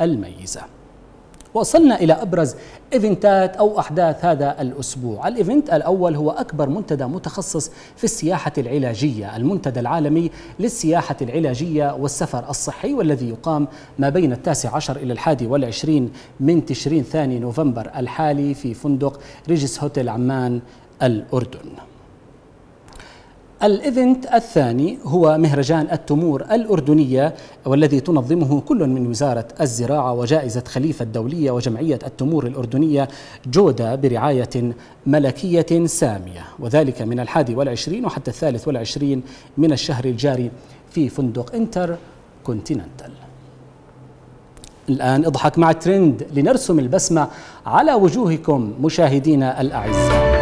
الميزة. وصلنا إلى أبرز event ات أو أحداث هذا الأسبوع. ال event الأول هو أكبر منتدى متخصص في السياحة العلاجية المنتدى العالمي للسياحة العلاجية والسفر الصحي والذي يقام ما بين التاسع عشر إلى الحادي والعشرين من تشرين ثاني نوفمبر الحالي في فندق ريجس هوتيل عمان الأردن. ال event الثاني هو مهرجان التمور الأردنية والذي تنظمه كل من وزارة الزراعة وجائزة خليفة الدولية وجمعية التمور الأردنية جودة برعاية ملكية سامية. وذلك من الحادي والعشرين وحتى الثالث والعشرين من الشهر الجاري في فندق انتر كونتيننتال الآن اضحك مع ترند لنرسم البسمة على وجوهكم مشاهدينا الأعزاء.